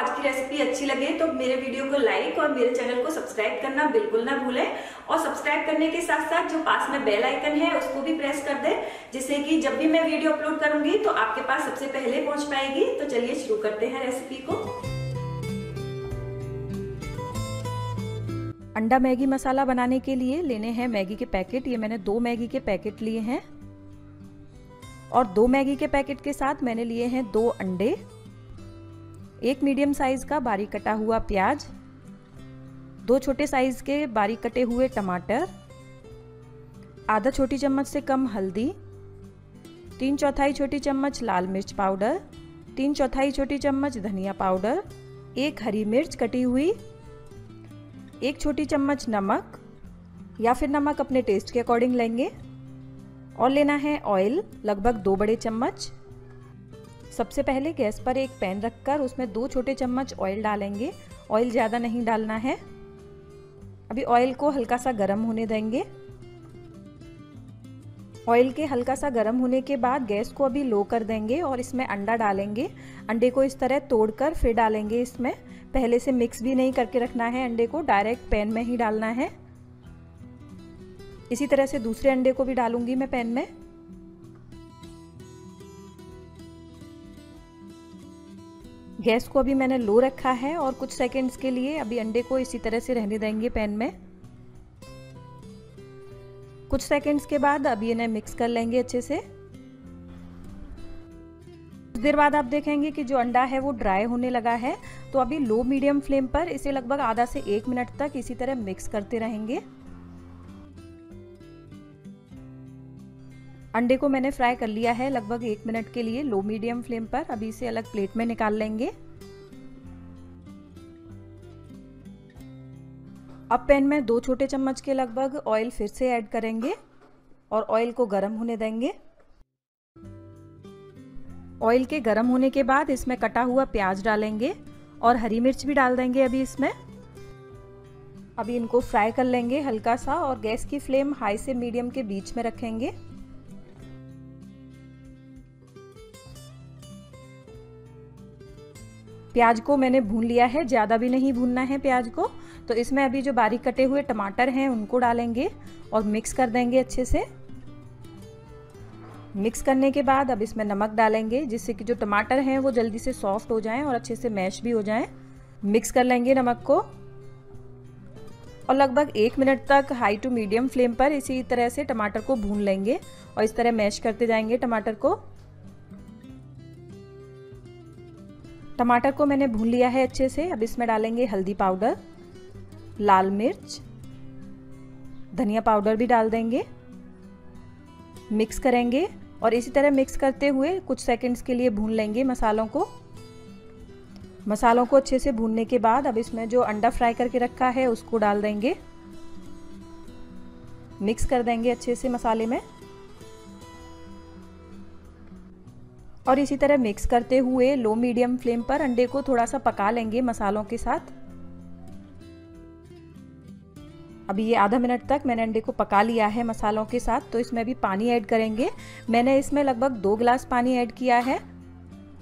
आज की रेसिपी अच्छी लगे तो मेरे वीडियो को लाइक और मेरे चैनल को सब्सक्राइब करना बिल्कुल ना भूलें। और सब्सक्राइब करने के साथ साथ जो पास में बेल आइकन है, उसको भी प्रेस कर दें, जिससे कि जब भी मैं वीडियो अपलोड करूँगी तो आपके पास सबसे पहले पहुँच पाएगी। तो चलिए शुरू करते हैं रेसिपी को। अंडा मैगी मसाला बनाने के लिए लेने हैं मैगी के पैकेट। ये मैंने दो मैगी के पैकेट लिए हैं। और दो मैगी के पैकेट के साथ मैंने लिए हैं दो अंडे। एक मीडियम साइज़ का बारीक कटा हुआ प्याज, दो छोटे साइज़ के बारीक कटे हुए टमाटर, आधा छोटी चम्मच से कम हल्दी, तीन चौथाई छोटी चम्मच लाल मिर्च पाउडर, तीन चौथाई छोटी चम्मच धनिया पाउडर, एक हरी मिर्च कटी हुई, एक छोटी चम्मच नमक, या फिर नमक अपने टेस्ट के अकॉर्डिंग लेंगे। और लेना है ऑयल लगभग दो बड़े चम्मच। सबसे पहले गैस पर एक पैन रखकर उसमें दो छोटे चम्मच ऑयल डालेंगे। ऑयल ज़्यादा नहीं डालना है। अभी ऑयल को हल्का सा गर्म होने देंगे। ऑयल के हल्का सा गर्म होने के बाद गैस को अभी लो कर देंगे और इसमें अंडा डालेंगे। अंडे को इस तरह तोड़कर फिर डालेंगे इसमें। पहले से मिक्स भी नहीं करके रखना है अंडे को डायरेक्ट पैन में ही डालना है। इसी तरह से दूसरे अंडे को भी डालूँगी मैं पैन में। गैस को अभी मैंने लो रखा है और कुछ सेकंड्स के लिए अभी अंडे को इसी तरह से रहने देंगे पैन में। कुछ सेकंड्स के बाद अभी इन्हें मिक्स कर लेंगे अच्छे से। कुछ देर बाद आप देखेंगे कि जो अंडा है वो ड्राई होने लगा है। तो अभी लो मीडियम फ्लेम पर इसे लगभग आधा से एक मिनट तक इसी तरह मिक्स करते रहेंगे। अंडे को मैंने फ्राई कर लिया है लगभग एक मिनट के लिए, लो मीडियम फ्लेम पर। अभी इसे अलग प्लेट में निकाल लेंगे। अब पैन में दो छोटे चम्मच के लगभग ऑयल फिर से ऐड करेंगे और ऑयल को गर्म होने देंगे। ऑयल के गर्म होने के बाद इसमें कटा हुआ प्याज डालेंगे और हरी मिर्च भी डाल देंगे अभी इसमें। अभी इनको फ्राई कर लेंगे हल्का सा और गैस की फ्लेम हाई से मीडियम के बीच में रखेंगे। प्याज को मैंने भून लिया है, ज़्यादा भी नहीं भूनना है प्याज को। तो इसमें अभी जो बारीक कटे हुए टमाटर हैं, उनको डालेंगे और मिक्स कर देंगे अच्छे से। मिक्स करने के बाद अब इसमें नमक डालेंगे, जिससे कि जो टमाटर हैं, वो जल्दी से सॉफ्ट हो जाएँ और अच्छे से मैश भी हो जाएँ। मिक्स कर लेंगे नमक को। और लगभग एक मिनट तक हाई टू मीडियम फ्लेम पर इसी तरह से टमाटर को भून लेंगे और इस तरह मैश करते जाएँगे टमाटर को। टमाटर को मैंने भून लिया है अच्छे से। अब इसमें डालेंगे हल्दी पाउडर, लाल मिर्च, धनिया पाउडर भी डाल देंगे। मिक्स करेंगे और इसी तरह मिक्स करते हुए कुछ सेकंड्स के लिए भून लेंगे मसालों को। मसालों को अच्छे से भूनने के बाद अब इसमें जो अंडा फ्राई करके रखा है उसको डाल देंगे। मिक्स कर देंगे अच्छे से मसाले में। और इसी तरह मिक्स करते हुए लो मीडियम फ्लेम पर अंडे को थोड़ा सा पका लेंगे मसालों के साथ। अभी ये आधा मिनट तक मैंने अंडे को पका लिया है मसालों के साथ तो इसमें भी पानी ऐड करेंगे। मैंने इसमें लगभग दो गिलास पानी ऐड किया है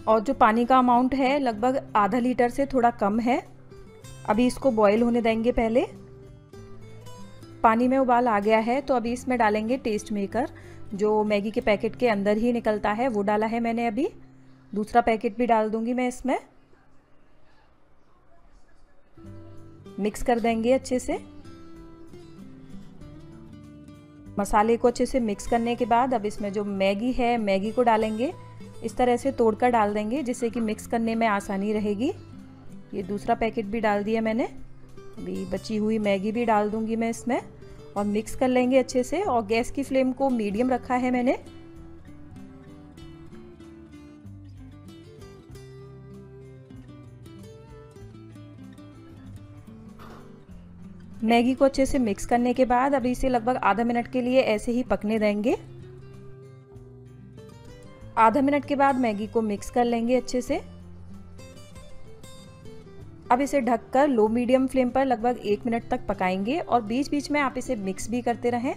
और जो पानी का अमाउंट है लगभग आधा लीटर से थोड़ा कम है। अभी इसको बॉईल होने देंगे पहले। पानी में उबाल आ गया है तो अभी इसमें डालेंगे टेस्ट मेकर जो मैगी के पैकेट के अंदर ही निकलता है, वो डाला है मैंने अभी। दूसरा पैकेट भी डाल दूँगी मैं इसमें। मिक्स कर देंगे अच्छे से। मसाले को अच्छे से मिक्स करने के बाद अब इसमें जो मैगी है, मैगी को डालेंगे। इस तरह से तोड़कर डाल देंगे, जिससे कि मिक्स करने में आसानी रहेगी। ये दूसरा पैकेट भी डाल दिया मैंने। अभी बची हुई मैगी भी डाल दूँगी मैं इसमें। और मिक्स कर लेंगे अच्छे से। और गैस की फ्लेम को मीडियम रखा है मैंने। मैगी को अच्छे से मिक्स करने के बाद अभी इसे लगभग आधा मिनट के लिए ऐसे ही पकने देंगे। आधा मिनट के बाद मैगी को मिक्स कर लेंगे अच्छे से। अब इसे ढककर लो मीडियम फ्लेम पर लगभग एक मिनट तक पकाएँगे और बीच बीच में आप इसे मिक्स भी करते रहें।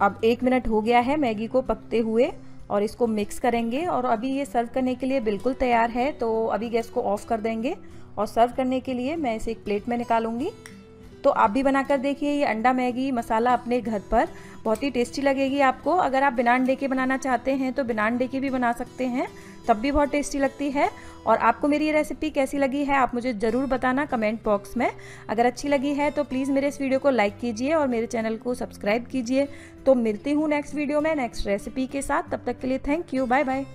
अब एक मिनट हो गया है मैगी को पकते हुए और इसको मिक्स करेंगे और अभी ये सर्व करने के लिए बिल्कुल तैयार है तो अभी गैस को ऑफ़ कर देंगे और सर्व करने के लिए मैं इसे एक प्लेट में निकालूँगी। तो आप भी बनाकर देखिए ये अंडा मैगी मसाला अपने घर पर। बहुत ही टेस्टी लगेगी आपको। अगर आप बिना अंडे के बनाना चाहते हैं तो बिना अंडे के भी बना सकते हैं। तब भी बहुत टेस्टी लगती है। और आपको मेरी ये रेसिपी कैसी लगी है, आप मुझे ज़रूर बताना कमेंट बॉक्स में। अगर अच्छी लगी है तो प्लीज़ मेरे इस वीडियो को लाइक कीजिए और मेरे चैनल को सब्सक्राइब कीजिए। तो मिलती हूँ नेक्स्ट वीडियो में, नेक्स्ट रेसिपी के साथ। तब तक के लिए थैंक यू, बाय बाय।